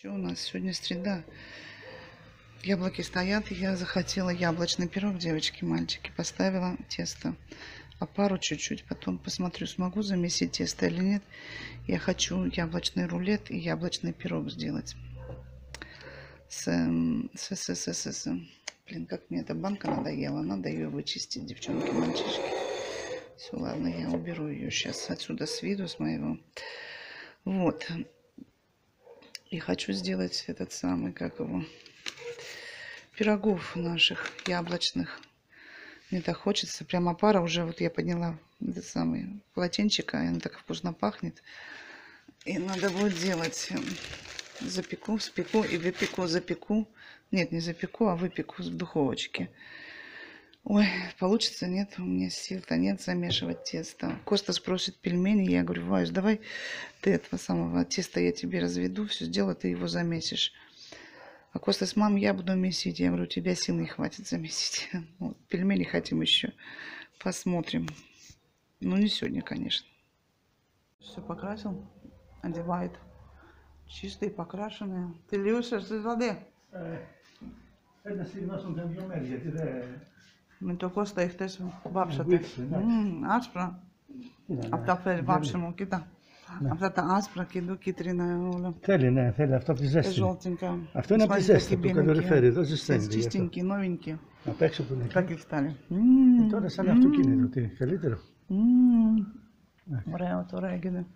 Что у нас сегодня среда? Яблоки стоят, я захотела яблочный пирог, девочки, мальчики. Поставила тесто, а пару чуть-чуть. Потом посмотрю, смогу замесить тесто или нет. Я хочу яблочный рулет и яблочный пирог сделать. С, эм, с, с, с, с, с. Блин, как мне эта банка надоела. Надо ее вычистить, девчонки, мальчишки. Все, ладно, я уберу ее сейчас отсюда с виду, с моего. Вот. И хочу сделать этот самый, как его, пирогов наших яблочных. Мне так хочется. Прямо пара уже, вот я подняла этот самый полотенчик, и она так вкусно пахнет. И надо будет делать. эм, Запеку, спеку и выпеку, запеку. Нет, не запеку, а выпеку в духовочке. Ой, получится, нет, у меня сил-то нет замешивать тесто. Коста спросит пельмени, я говорю, Ваюш, давай ты этого самого теста я тебе разведу, все сделаю, ты его замесишь. А Коста с мам, я буду месить. Я говорю, у тебя сил не хватит замесить. Вот, ну, пельмени хотим еще. Посмотрим. Ну, не сегодня, конечно. Все покрасил, одевает. Чистые, покрашенные. Ты льешь э, с воды? Это сильно сумка, я теряю. Με το Κώστα εχθές βάψατε. Βήξε, mm, άσπρα. Ναι, ναι. Κοίτα, Αυτά φέρει βάψε μου, κοίτα. Ναι. Αυτά τα άσπρα και εδώ κίτρινα όλα. Θέλει, ναι, θέλει αυτό από τη ζέστη. Αυτό είναι από τη ζέστη που καλοριφέρει, εδώ ζεσταίνει. Στην κοινόβινικη. Απ' έξω που είναι. Τα κλειφτάρια. Mm. Ε, τώρα σαν mm. αυτοκίνητο, τι, καλύτερο. Mm. Ωραίο τώρα έγινε.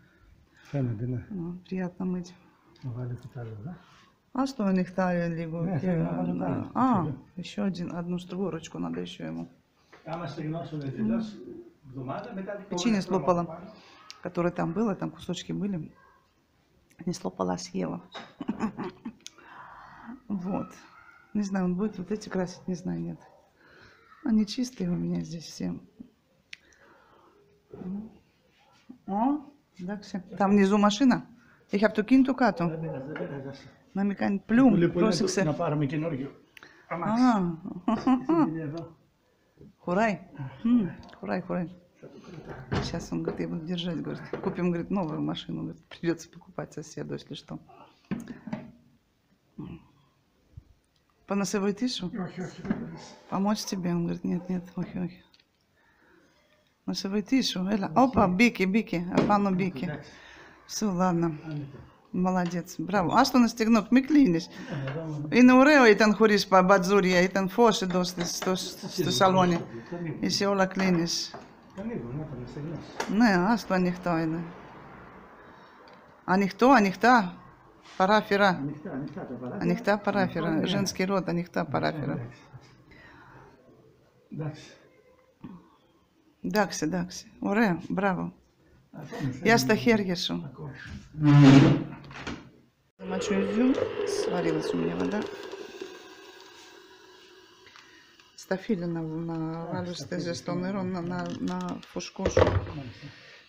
Φαίνεται, ναι. Приятно мыть. Βάλε το καλό, ναι. Ε. А что у них та він. А, еще один, одну створочку надо еще ему. Печенье слопала, которое там было, там кусочки были. Не слопала, а съела. Вот. Не знаю, он будет вот эти красить, не знаю, нет. Они чистые у меня здесь все. О, да все. Там внизу машина. Я have to кату Δεν πειράζει, δεν πειράζει. Να μην κάνει πλουμ. Πολύ, πολύ, Πρόσεξε. να πάρουμε καινούργιο. Αμάξι. Α, Είναι εδώ. Хурай. М, Хурай, хурай. Сейчас он говорит, я буду держать, говорит. Купим, говорит, новую машину. Говорит, придется покупать соседу, если что. М. По носовой тишу? Όχι, όχι, δεν πειράζει. Помочь тебе? Он говорит, нет, нет, охи, охи. Носовой тишу, Эля. Опа, Бики, Бики, Апану Бики. Εντάξει, Все, ладно, άνετε. Молодец, браво. А что Asta Мы миклиниш. И на урео и там танхуриш по бадзурия, и танфоши до сто салони. И сеула клиниш. Не, ну, а asta нихто и не. А нихто, а нихта. Парафира. Анихта парафира. Женский род, а анихта парафира. Дакси, дакси. Уре, браво. Я стахер ешу. Мочу изюм, сварилась у меня вода. Стафили на, на ралюсте зестоны на, на, на фушкошу.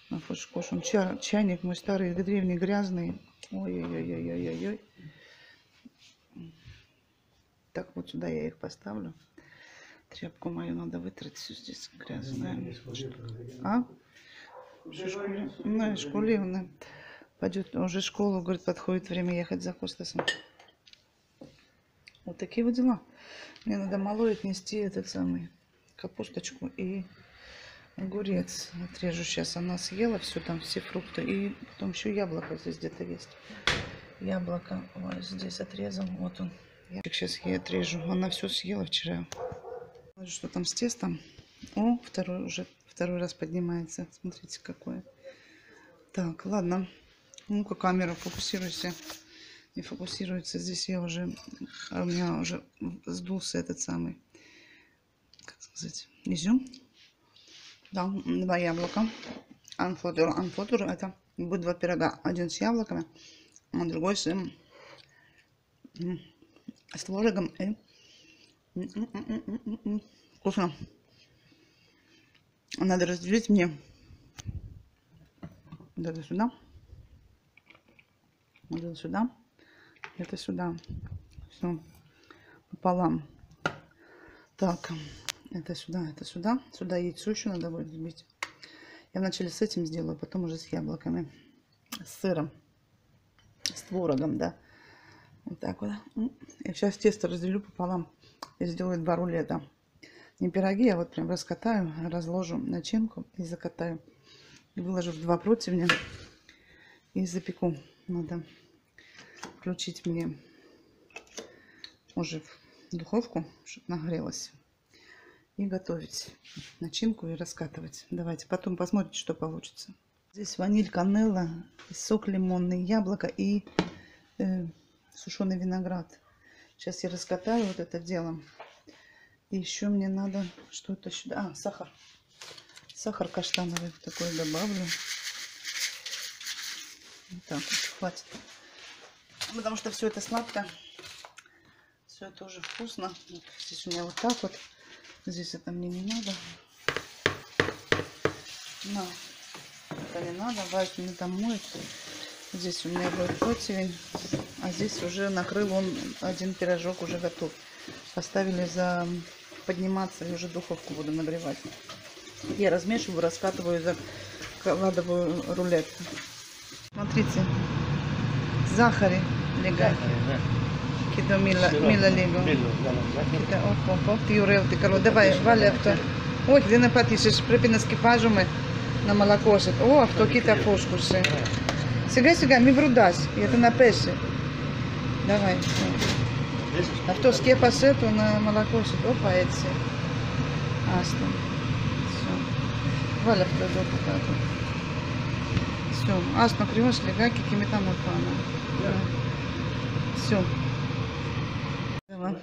На фушкошу. Ча, чайник мой старый, древний, грязный. Ой-ой-ой-ой-ой-ой. Так, вот сюда я их поставлю. Тряпку мою надо вытрать, все здесь грязное. А? Шкули... Ну, шкуливно пойдет уже в школу, говорит, подходит время ехать за Костасом. Вот такие вот дела. Мне надо малой отнести этот самый капусточку и огурец. Отрежу сейчас. Она съела все там, все фрукты. И потом еще яблоко здесь где-то есть. Яблоко вот здесь отрезал. Вот он. Сейчас я отрежу. Она все съела вчера. Что там с тестом? О, второй уже второй раз поднимается. Смотрите, какое. Так, ладно. Ну-ка, камера, фокусируйся. Не фокусируется. Здесь я уже... а у меня уже сдулся этот самый... Как сказать? Изюм. Да, два яблока. Анфотур. Анфотур это будет два пирога. Один с яблоками, а другой с, с творогом. И... Вкусно. Надо разделить мне. Вот это сюда. Это сюда. Это сюда. Все. Пополам. Так. Это сюда, это сюда. Сюда яйцо еще надо будет взбить. Я вначале с этим сделаю, потом уже с яблоками. С сыром. С творогом, да. Вот так вот. И сейчас тесто разделю пополам и сделаю два рулета. Не пироги, а вот прям раскатаю, разложу начинку и закатаю. И выложу в два противня и запеку. Надо включить мне уже в духовку, чтобы нагрелась. И готовить начинку и раскатывать. Давайте потом посмотрите, что получится. Здесь ваниль, канелла, сок лимонный, яблоко и сушеный виноград. Сейчас я раскатаю вот это дело. И еще мне надо что-то сюда. А, сахар. Сахар каштановый такой добавлю. Так вот, хватит. Потому что все это сладко. Все это уже вкусно. Вот здесь у меня вот так вот. Здесь это мне не надо. На. Это не надо. Вась мне моет. Здесь у меня будет противень. А здесь уже накрыл он один пирожок, уже готов. Поставили за подниматься и уже духовку буду нагревать. Я размешиваю, раскатываю, закладываю рулет. Смотрите, захари лега. Кидо мила, мила лего. Кидо, оп, оп, оп, ти урел, ти карло. Давай, валя авто. Ой, где напатишеш, препинаски пажуме на молокошет. О, авто кита фошкуше. Сега, сега, ми врудаш, это напеше. Давай. Αυτό σκέπασε το να μαλακώσει. Όπα έτσι. Άστα. Все. Βάλε αυτό εδώ από κάτω. Все. Асна примус, легаки, кимитамотана. Да. Все. Давай.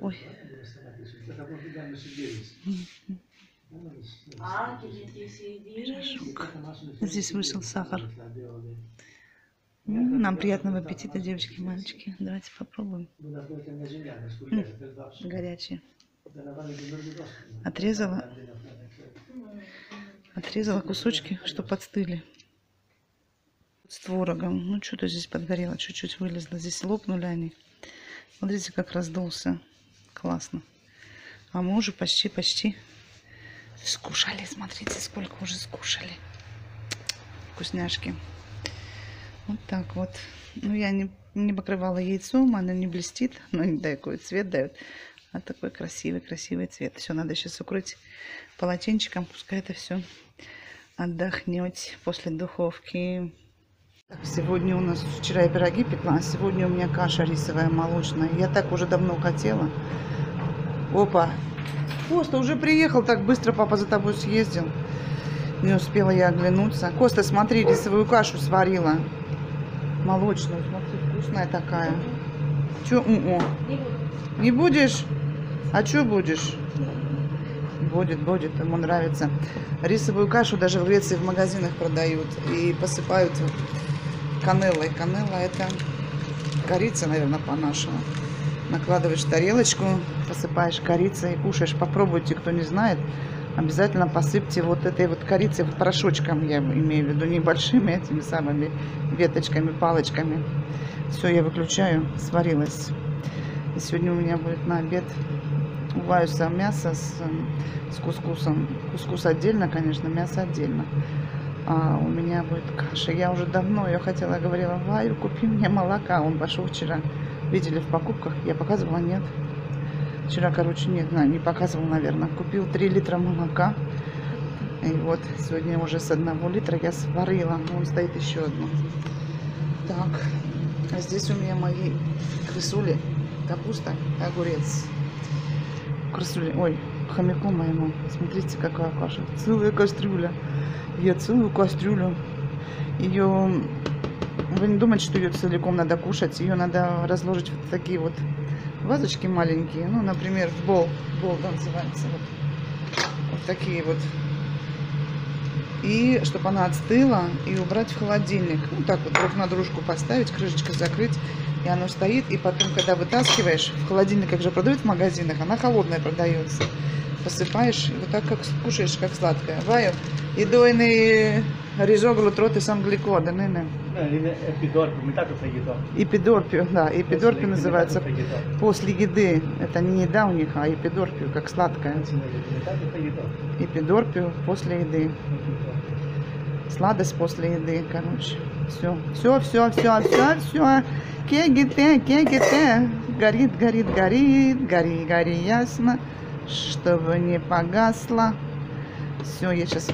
Ой. Здесь вышел сахар. Нам приятного аппетита, девочки и мальчики. Давайте попробуем. Хм. Горячие. Отрезала. Отрезала кусочки, что подстыли. С творогом. Ну, что-то здесь подгорело, чуть-чуть вылезло. Здесь лопнули они. Смотрите, как раздулся. Классно. А мы уже почти-почти скушали. Смотрите, сколько уже скушали. Вкусняшки. Вот так вот. Ну, я не, не покрывала яйцом, оно не блестит. Оно не такой цвет дает. А такой красивый, красивый цвет. Все, надо сейчас укрыть полотенчиком. Пускай это все отдохнет после духовки. Так, сегодня у нас, вчера я пироги пекла, а сегодня у меня каша рисовая молочная. Я так уже давно хотела. Опа. Коста уже приехал так быстро, папа за тобой съездил. Не успела я оглянуться. Коста, смотри, рисовую кашу сварила. Молочную, смотри, вкусная такая. У-у. Не буду. Не будешь? А что будешь? Будет, будет, ему нравится. Рисовую кашу даже в Греции в магазинах продают и посыпают канеллой. Канелла это корица, наверное, по-нашему. Накладываешь тарелочку, посыпаешь корицей, кушаешь. Попробуйте, кто не знает. Обязательно посыпьте вот этой вот корицей, вот порошочком, я имею в виду, небольшими этими самыми веточками, палочками. Все, я выключаю, сварилась. И сегодня у меня будет на обед уваюся мясо с, эм, с кускусом. Кускус отдельно, конечно, мясо отдельно. А у меня будет каша. Я уже давно ее хотела, говорила, Ваю, купи мне молока. Он пошел вчера. Видели в покупках? Я показывала, нет. Вчера, короче, нет, не показывал, наверное. Купил 3 литра молока. И вот сегодня уже с одного литра я сварила. Вон стоит еще одно. Так, а здесь у меня мои крысули. Капуста, огурец. Крысули, ой, хомяку моему. Смотрите, какая каша. Целая кастрюля. Я целую кастрюлю. Ее... Вы не думайте, что ее целиком надо кушать. Ее надо разложить вот такие вот вазочки маленькие. Ну, например, в бол. Бол да, называется. Вот. вот такие вот. И чтобы она отстыла и убрать в холодильник. Ну, так вот друг на дружку поставить, крышечкой закрыть. И оно стоит. И потом, когда вытаскиваешь, в холодильниках же продают в магазинах, она холодная продается. Посыпаешь, и вот так как кушаешь, как сладкое. Ваю, идойный ризоглу троты сам гликода, не, не. Епідорку, ми так фаїто. Эпидорпию, да, эпидорпию называется. После еды, это не еда у них, а эпидорпию, как сладкое. Эпидорпию после еды. Сладость после еды, короче. Все, все, все, все, все, все. Кегите, кегите. Горит, горит, горит, гори, гори, ясно, чтобы не погасло. Все, я сейчас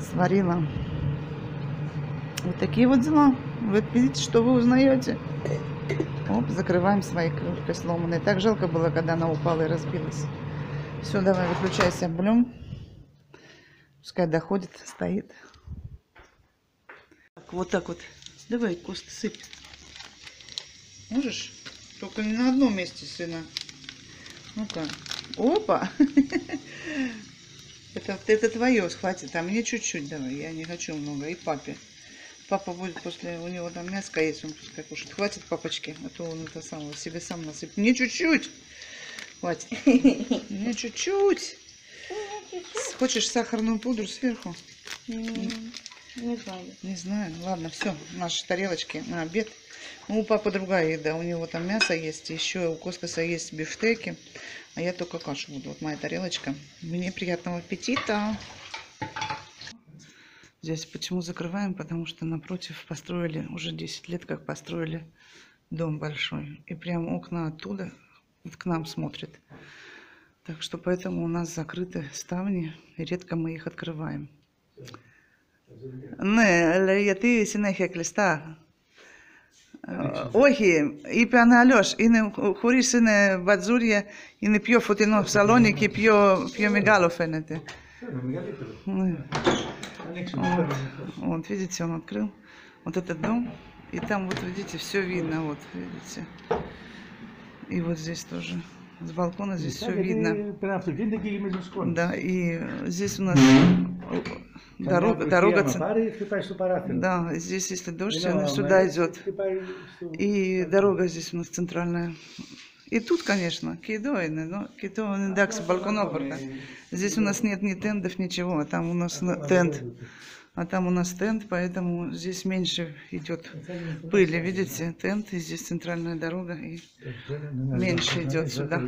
сварила. Вот такие вот дела. Вы видите, что вы узнаете. Оп, закрываем свои крылышки сломанные. Так жалко было, когда она упала и разбилась. Все, давай, выключайся, блюм. Пускай доходит, стоит. Так, вот так вот. Давай, Коста, сыпь. Можешь? Только не на одном месте, сына. Ну-ка. Опа! Это, это твое, хватит. А мне чуть-чуть давай. Я не хочу много. И папе. Папа будет после... У него там мяско есть, он пускай кушает. Хватит папочки, а то он это самого себе сам насыпет. Мне чуть-чуть. Хватит. Мне чуть-чуть. Хочешь сахарную пудру сверху? М, Не знаю. Не знаю. Ладно, все. Наши тарелочки на обед. Ну, у папы другая еда. У него там мясо есть. Еще у Костаса есть бифштеки. А я только кашу буду. Вот моя тарелочка. Мне приятного аппетита. Здесь почему закрываем? Потому что напротив построили, уже 10 лет как построили дом большой. И прям окна оттуда к нам смотрят. Так что поэтому у нас закрыты ставни, и редко мы их открываем. Ναι, λέει γιατί συνέχεια κλειστά. Ε, Όχι, είπε αν αλλιώς, είναι χωρίς είναι μπατζούρια, είναι πιο φωτεινό ψαλόνι και πιο, πιο μεγάλο φαίνεται. Φέρνω μεγαλύτερο. Ναι. Ανοίξουμε, Вот, φέρνω. вот, видите, он открыл вот этот дом, и там вот, видите, все видно, вот, видите. И вот здесь тоже, С балкона здесь все видно. Да, и здесь у нас дорога, дорога Да, здесь, если дождь, она сюда идет. И дорога здесь у нас центральная. И тут, конечно, кидоины, но кидоины с балконопорта. Здесь у нас нет ни тендов, ничего, а там у нас тент. А там у нас тент, поэтому здесь меньше идет пыли. Видите, тент, и здесь центральная дорога, и меньше идет сюда.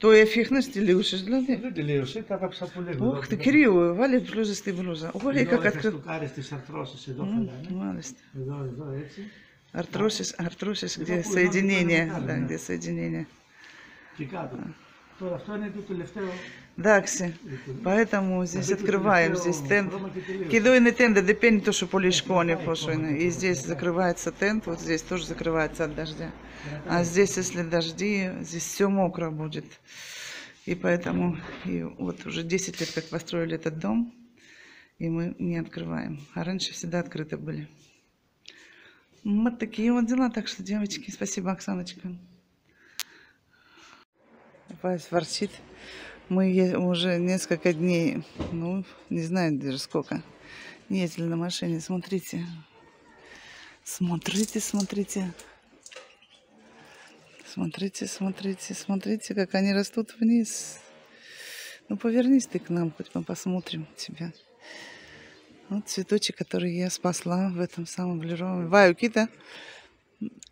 Той ефихность лиушиш для них. Ох, ты Кирилл, вали блюзистый блюза. Ой, как открыл. Артросис, артросис, где соединение, да, где соединение. Кикадо. αυτό είναι το τελευταίο. Εντάξει, поэтому здесь Δηλαδή, το открываем, τελευταίο здесь тент. χρώμα και τελείωσε. Кидо и не тенда, депени то, что полишконе пошойно. И здесь закрывается тент, вот здесь тоже закрывается от дождя. А здесь, если дожди, здесь все мокро будет. И поэтому и вот уже 10 лет как построили этот дом, и мы не открываем. А раньше всегда открыты были. Вот такие вот дела. Так что, девочки, спасибо, Оксаночка. Вась ворчит. Мы уже несколько дней, ну, не знаю даже сколько, не ездили на машине. Смотрите. Смотрите, смотрите. Смотрите, смотрите, смотрите, как они растут вниз. Ну, повернись ты к нам, хоть мы посмотрим тебя. Вот цветочек, который я спасла в этом самом блеровом. Ваю, кита.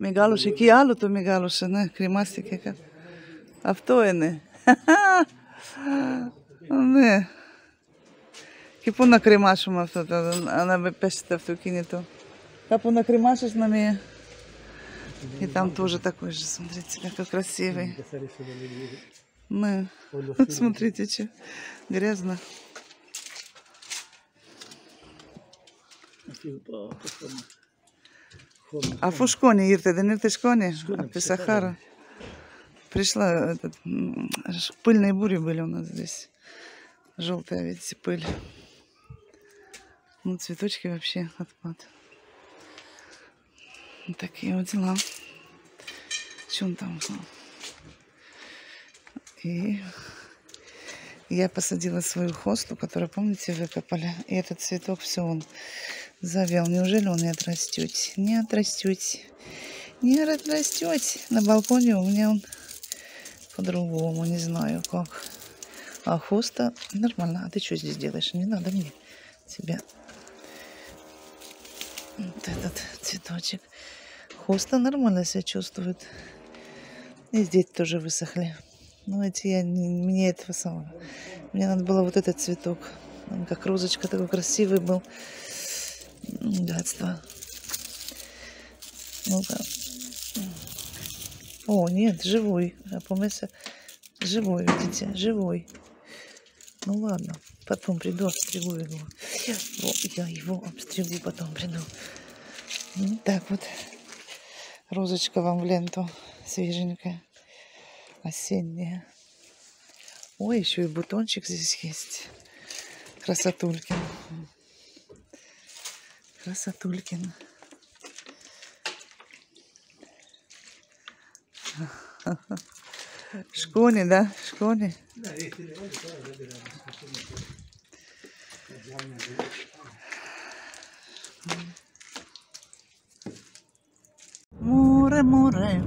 Мегалуши, ки алу то мегалуши, на кремастики. как автоїни. Вони. Кіпу накримашимо авто, а на пеште автокіні то. Та понакримашиш на мені. И там тоже такой же, смотрите, какой красивый. Мы. Смотрите, че грязно. А фушкони, Ирте, да не ты шкони, а писахара. Пришла, этот, пыльные бури были у нас здесь. Желтая, видите, пыль. Ну, цветочки вообще отпад. Вот такие вот дела. Он там? И я посадила свою хосту, которую, помните, выкопали. И этот цветок, все, он завял. Неужели он не отрастет? Не отрастет. Не отрастет. На балконе у меня он по-другому, не знаю как. А хоста нормально. А ты что здесь делаешь? Не надо мне тебя. Вот этот цветочек. Хоста нормально себя чувствует. И здесь тоже высохли. Но эти я, не- мне этого самого. Мне надо было вот этот цветок. Он как розочка такой красивый был. Гадство. Ну-ка. О, нет, живой. Помыся, живой, видите, живой. Ну ладно, потом приду, обстригу его. Во, я его обстригу, потом приду. Так вот. Розочка вам в ленту свеженькая, осенняя. Ой, еще и бутончик здесь есть. Красотулькин. Красотулькин. Шкони, да? Шкони. Море, море,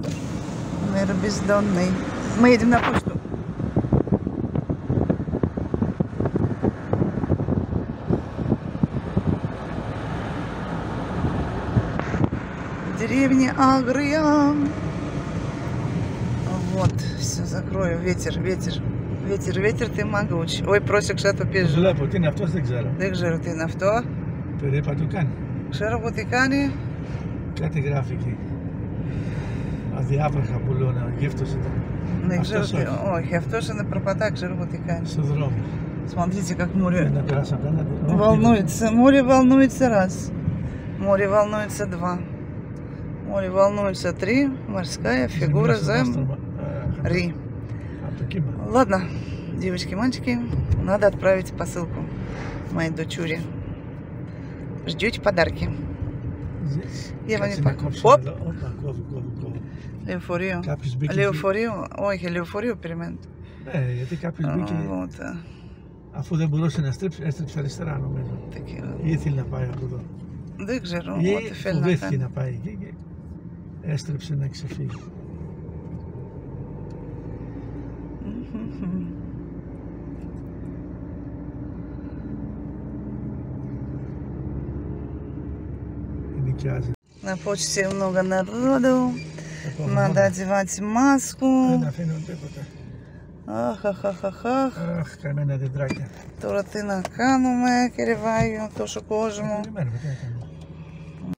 мир бездонный. Мы едем на почту. Деревня Агрия. Вот, все закрою. Ветер, ветер. Ветер, ветер, ты могуч. Ой, πρόσεξε το Το παίζω. βλέπω, τι είναι αυτός δεν ξέρω. Δεν ξέρω τι είναι αυτό. Περίπα το κάνει. Ξέρω που τι κάνει. Κάτι γράφει εκεί. Αδιάβραχα που λένε, γύφτος ήταν. Δεν ξέρω Αυτός τι. όχι. Όχι, αυτό είναι προπατά, ξέρω που τι κάνει. Στο δρόμο. Смотрите, как Δεν море να περάσει απέναντι. Όχι, волнуется. Море волнуется раз. Море волнуется два. Море волнуется три. Морская δεν фигура είναι ри. Από το κύμα. Ладно, девочки, мальчики, надо отправить посылку моей дочуре. Ждете подарки. Я вам Κάτσε не να пок- κόψω Οπ. εδώ. Όπα, κόβει, κόβει, κόβει. Λεωφορείο. Κάποιος μπήκε εκεί. Λεωφορείο, όχι, λεωφορείο περιμένετε. Ναι, γιατί κάποιος μπήκε, Вот, а, αφού δεν μπορούσε να στρίψει, έστριψε αριστερά νομίζω. такие. Ή ήθελε να πάει από εδώ. Δεν ξέρω, Ή ό,τι θέλει να φοβήθηκε κάνει. να πάει εκεί και έστριψε να ξεφύγει. На почте много народу. Надо одевать маску. Ах, ах, ах, ах, ах. Ах, камена де драке. Туратина кануме, кереваю, тошу кожему.